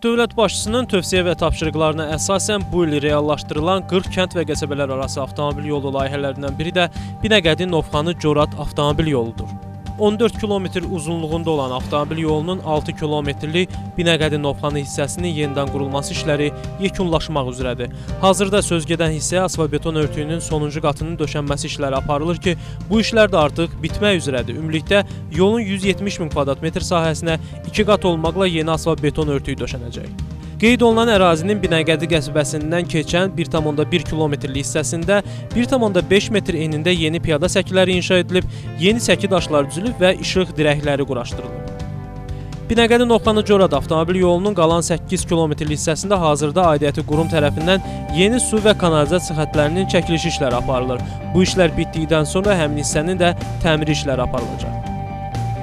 Dövlət başçısının tövsiyə və tapşırıqlarına əsasən bu il reallaşdırılan 40 kənd və qəsəbələr arası avtomobil yolu layihələrindən biri də Binəqədi Novxanı Corat avtomobil yoludur. 14 kilometr uzunluğunda olan avtomobil yolunun 6 kilometrlik Binəqədi Novxanı hissəsinin yenidən qurulması işləri yekunlaşmaq üzrədir. Hazırda sözgedən hissəyə asfaltbeton örtüyünün sonuncu qatının döşənməsi işləri aparılır ki, bu işlər də artıq bitmək üzrədir. Ümumilikdə yolun 170 min kvadrat metr sahəsinə 2 qat olmaqla yeni asfaltbeton örtüyü döşənəcək. Qeyd olunan ərazinin Binəqədi qəsəbəsindən keçən 1,1 kilometrlik hissəsində 1,5 metr enində yeni piyada səkiləri inşa edilib, yeni səki daşları düzülüb və işıq dirəkləri quraşdırılıb. Binəqədi Novxanı Corad avtomobil yolunun qalan 8 kilometrlik hissəsində hazırda aidiyyəti qurum tərəfindən yeni su və kanalizasiya xəttlərinin çəkiliş işləri aparılır. Bu işlər bitdikdən sonra həmin hissənin də təmir işləri aparılacaq.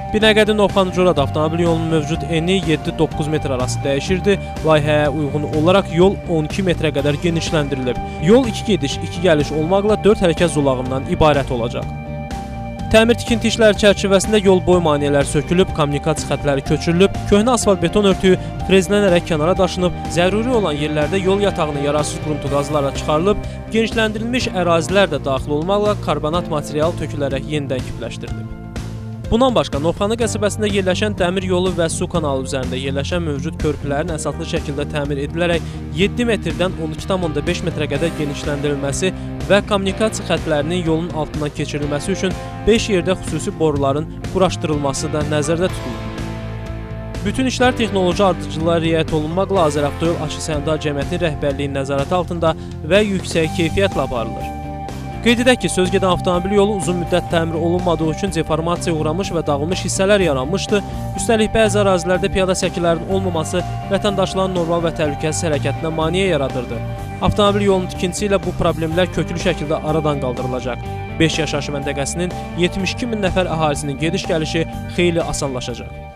Binəqədi Novxanı Corad avtomobil yolunun mövcud eni 7-9 metr arası dəyişirdi. Layihəyə uyğun olaraq yol 12 metrə qədər genişləndirilib. Yol 2 gediş, 2 gəliş olmaqla 4 hərəkət zolağından ibarət olacaq. Təmir tikinti işləri çərçivəsində yol boyu maneələr sökülüb, kommunikasiya xəttləri köçürülüb, köhnə asfalt beton örtüyü frezlənərək kənara daşınıb, zəruri olan yerlərdə yol yatağının yararsız quruntu qazılarla çıxarılıb, genişləndirilmiş ərazilər də daxil olmaqla karbonat material tökülərək yenidən kipləşdirilib. Bundan başqa Novxanı qəsəbəsində yerləşən dəmir yolu və su kanalı üzərində yerləşən mövcud körpülərin əsaslı şəkildə təmir edilərək 7 metrdən 12,5 metrə qədər genişləndirilməsi və kommunikasiya xəttlərinin yolun altından keçirilməsi üçün 5 yerdə xüsusi boruların quraşdırılması da nəzərdə tutulub. Bütün işlər texnoloji ardıcılığa riayət olunmaqla Azəravtoyol Aşı Səhmdar Cəmiyyətinin rəhbərliyi nəzarət altında və yüksək keyfiyyətlə aparılır. Qeyd edək ki, sözgedən avtomobil yolu uzun müddət təmir olunmadığı üçün deformasiyaya uğramış və dağılmış hissələr yaranmışdı. Üstəlik bəzi ərazilərdə piyada səkilərinin olmaması vətəndaşların normal və təhlükəsiz hərəkətinə maneə yaradırdı. Avtomobil yolunun tikintisi ilə bu problemlər köklü şəkildə aradan qaldırılacaq. 5 yaşayış məntəqəsinin 72 min nəfər əhalisinin gediş-gəlişi xeyli asanlaşacaq.